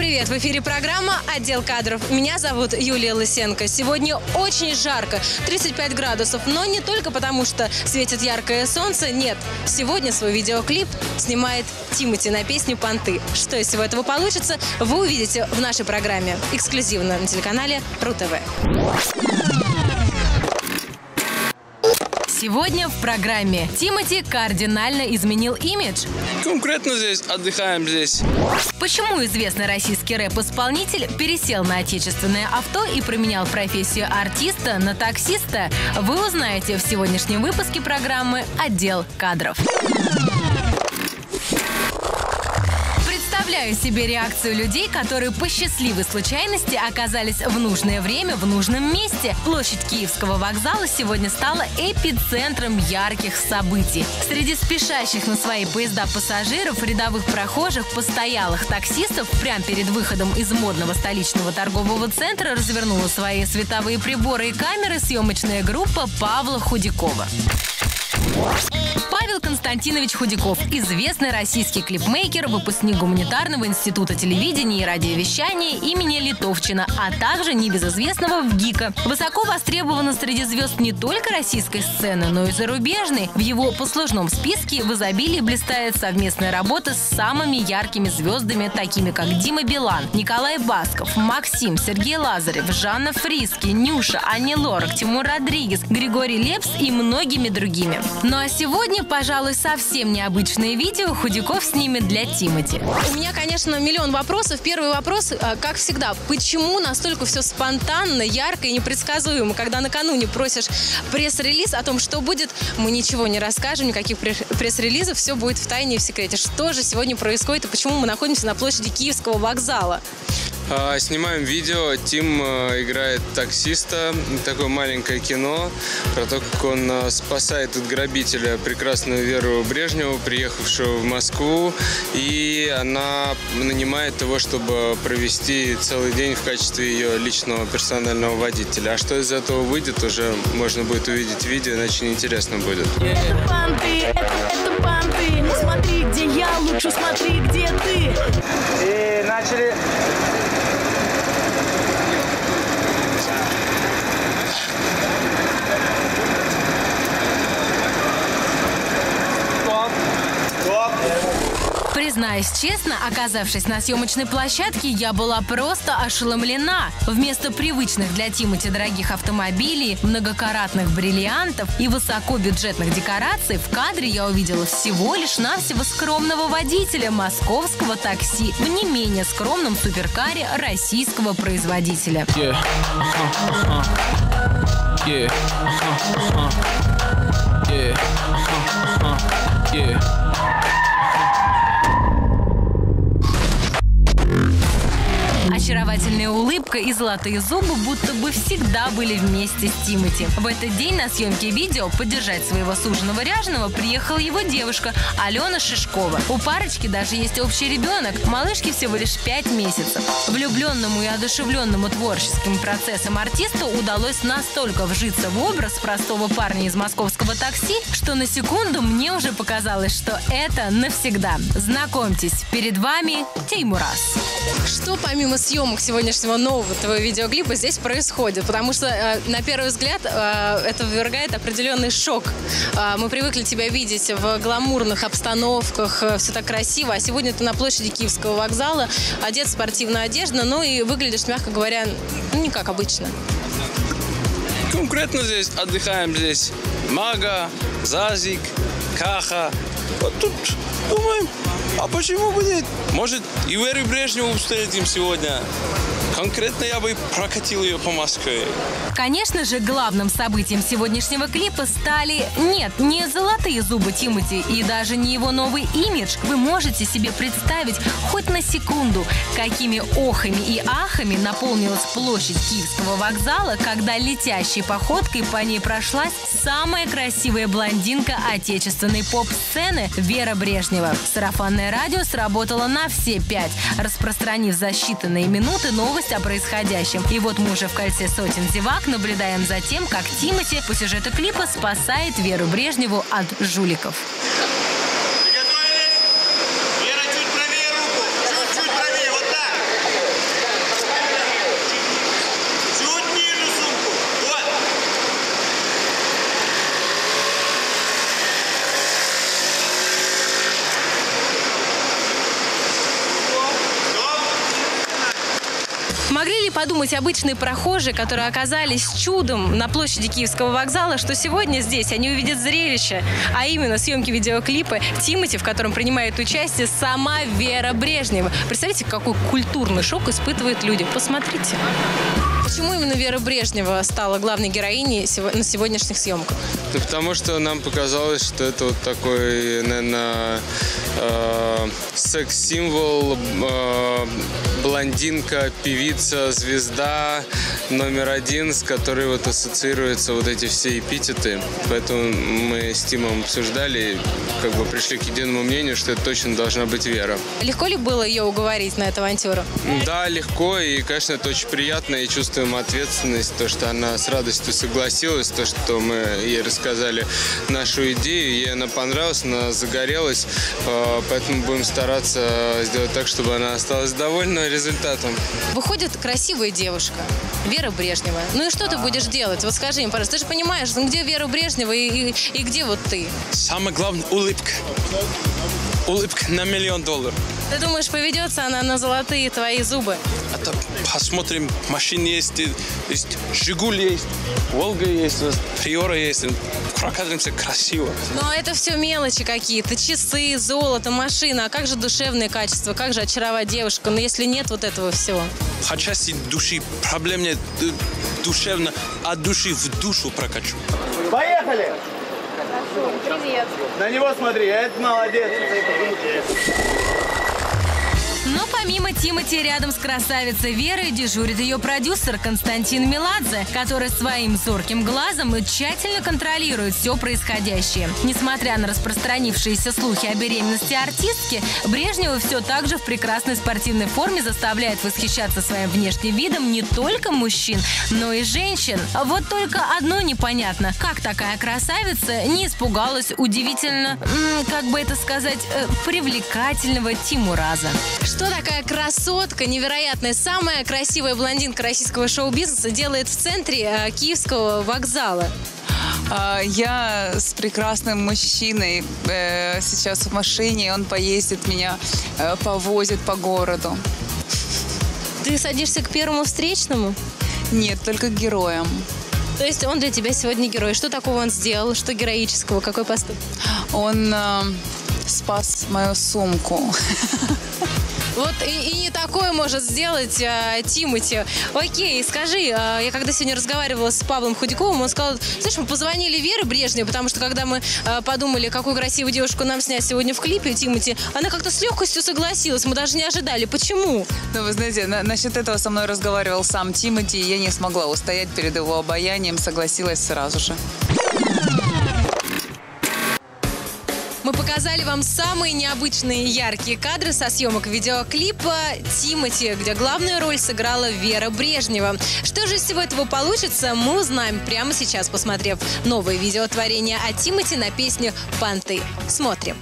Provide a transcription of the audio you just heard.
привет! В эфире программа «Отдел кадров». Меня зовут Юлия Лысенко. Сегодня очень жарко, 35 градусов, но не только потому, что светит яркое солнце. Нет, сегодня свой видеоклип снимает Тимати на песню «Понты». Что из всего этого получится, вы увидите в нашей программе эксклюзивно на телеканале РУ-ТВ. Сегодня в программе Тимати кардинально изменил имидж. Конкретно здесь отдыхаем здесь. Почему известный российский рэп-исполнитель пересел на отечественное авто и променял профессию артиста на таксиста, вы узнаете в сегодняшнем выпуске программы «Отдел кадров». Представляю себе реакцию людей, которые по счастливой случайности оказались в нужное время в нужном месте. Площадь Киевского вокзала сегодня стала эпицентром ярких событий. Среди спешащих на свои поезда пассажиров, рядовых прохожих, постоялых таксистов прямо перед выходом из модного столичного торгового центра развернула свои световые приборы и камеры съемочная группа Павла Худякова. Павел Константинович Худяков – известный российский клипмейкер, выпускник Гуманитарного института телевидения и радиовещания имени Литовчина, а также небезызвестного ВГИКа. Высоко востребована среди звезд не только российской сцены, но и зарубежной. В его послужном списке в изобилии блистает совместная работа с самыми яркими звездами, такими как Дима Билан, Николай Басков, Максим, Сергей Лазарев, Жанна Фриски, Нюша, Ани Лорак, Тимур Родригес, Григорий Лепс и многими другими. Ну а сегодня, пожалуй, совсем необычное видео Худяков снимет для Тимати. У меня, конечно, миллион вопросов. Первый вопрос, э, как всегда, почему настолько все спонтанно, ярко и непредсказуемо? Когда накануне просишь пресс-релиз о том, что будет, мы ничего не расскажем, никаких пресс-релизов, все будет в тайне и в секрете. Что же сегодня происходит и почему мы находимся на площади Киевского вокзала? А, снимаем видео. Тим э, играет таксиста. Такое маленькое кино про то, как он э, спасает от грабителя прекрасную Веру Брежневу, приехавшую в Москву. И она нанимает его, чтобы провести целый день в качестве ее личного персонального водителя. А что из этого выйдет, уже можно будет увидеть в видео, иначе неинтересно будет. Это панты, это, это панты. Не смотри, где я, лучше смотри, где ты. И начали Признаюсь честно, оказавшись на съемочной площадке, я была просто ошеломлена. Вместо привычных для Тимати дорогих автомобилей, многокаратных бриллиантов и высокобюджетных декораций в кадре я увидела всего лишь навсего скромного водителя московского такси в не менее скромном суперкаре российского производителя. Yeah. Uh-huh. Uh-huh. Yeah. Uh-huh. Yeah. Yeah. Очаровательная улыбка и золотые зубы будто бы всегда были вместе с Тимати. В этот день на съемке видео поддержать своего суженого ряженого приехала его девушка Алена Шишкова. У парочки даже есть общий ребенок, малышке всего лишь 5 месяцев. Влюбленному и одушевленному творческим процессом артисту удалось настолько вжиться в образ простого парня из московского такси, что на секунду мне уже показалось, что это навсегда. Знакомьтесь, перед вами Теймурас. Что помимо съемок сегодняшнего нового твоего видеоклипа здесь происходит? Потому что, э, на первый взгляд, э, это ввергает определенный шок. Э, мы привыкли тебя видеть в гламурных обстановках, все так красиво, а сегодня ты на площади Киевского вокзала, одет в спортивную одежду, ну и выглядишь, мягко говоря, ну, не как обычно. Конкретно здесь отдыхаем здесь. Мага, Зазик, Каха. Вот тут думаем, а почему бы нет? Может, и Веру Брежневу встретим сегодня. Конкретно я бы прокатил ее по Москве. Конечно же, главным событием сегодняшнего клипа стали, нет, не золотые зубы Тимати и даже не его новый имидж. Вы можете себе представить хоть на секунду, какими охами и ахами наполнилась площадь Киевского вокзала, когда летящей походкой по ней прошлась самая красивая блондинка отечественной поп-сцены Вера Брежнева. Сарафанное радио сработало на все пять, распространив за считанные минуты новость новость о происходящем. И вот мы уже в кольце сотен зевак наблюдаем за тем, как Тимати по сюжету клипа спасает Веру Брежневу от жуликов. Могли ли подумать обычные прохожие, которые оказались чудом на площади Киевского вокзала, что сегодня здесь они увидят зрелище, а именно съемки видеоклипа Тимати, в котором принимает участие сама Вера Брежнева. Представляете, какой культурный шок испытывают люди. Посмотрите. Почему именно Вера Брежнева стала главной героиней на сегодняшних съемках? Да потому что нам показалось, что это вот такой, наверное, э, секс-символ, э, блондинка, певица, звезда номер один, с которой вот ассоциируются вот эти все эпитеты. Поэтому мы с Тимом обсуждали, как бы пришли к единому мнению, что это точно должна быть Вера. Легко ли было ее уговорить на эту авантюру? Да, легко, и, конечно, это очень приятно, и чувствуем ответственность, то, что она с радостью согласилась, то, что мы ей рассказали нашу идею, ей она понравилась, она загорелась, а, поэтому будем стараться сделать так, чтобы она осталась довольна результатом. Выходит красивая девушка, Вера Брежнева. Ну и что ты будешь делать? Вот скажи им, пожалуйста, ты же понимаешь, ну где Вера Брежнева и, и, и где вот ты? Самое главное – улыбка. Улыбка на миллион долларов. Ты думаешь, поведется она на золотые твои зубы? Посмотрим. Машины есть, есть Жигуль есть, Волга есть, Приора есть. Прокатимся красиво. Но это все мелочи какие-то. Часы, золото, машина. А как же душевные качества? Как же очаровать девушку? Но ну, если нет вот этого всего. Отчасти души. Проблем нет душевно. От души в душу прокачу. Поехали! Привет. На него смотри, это молодец. Но помимо Тимати рядом с красавицей Верой дежурит ее продюсер Константин Меладзе, который своим зорким глазом тщательно контролирует все происходящее. Несмотря на распространившиеся слухи о беременности артистки, Брежнева все так же в прекрасной спортивной форме заставляет восхищаться своим внешним видом не только мужчин, но и женщин. Вот только одно непонятно, как такая красавица не испугалась удивительно, как бы это сказать, э, привлекательного Тимураза. Что такая красотка, невероятная, самая красивая блондинка российского шоу-бизнеса делает в центре э, Киевского вокзала? А, я с прекрасным мужчиной э, сейчас в машине, он поездит меня, э, повозит по городу. Ты садишься к первому встречному? Нет, только к героям. То есть он для тебя сегодня герой. Что такого он сделал? Что героического? Какой поступок? Он э, спас мою сумку. Вот и, и не такое может сделать а, Тимати. Окей, скажи, а, я когда сегодня разговаривала с Павлом Худяковым, он сказал, знаешь, мы позвонили Вере Брежневой, потому что когда мы а, подумали, какую красивую девушку нам снять сегодня в клипе Тимати, она как-то с легкостью согласилась, мы даже не ожидали. Почему? Ну, вы знаете, на, насчет этого со мной разговаривал сам Тимати, и я не смогла устоять перед его обаянием, согласилась сразу же. Показали вам самые необычные яркие кадры со съемок видеоклипа «Тимати», где главную роль сыграла Вера Брежнева. Что же из всего этого получится, мы узнаем прямо сейчас, посмотрев новое видеотворение о Тимати на песню «Понты». Смотрим.